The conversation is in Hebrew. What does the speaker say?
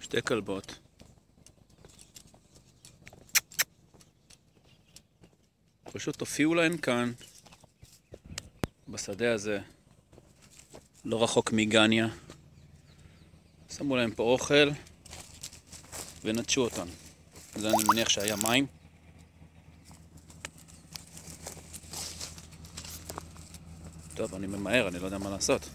שתי כלבות. פשוט הופיעו להן כאן, בשדה הזה, לא רחוק מגניה. שמו להם פה אוכל ונטשו אותן. זה אני מניח שהיה מים. טוב, אני ממהר, אני לא יודע מה לעשות.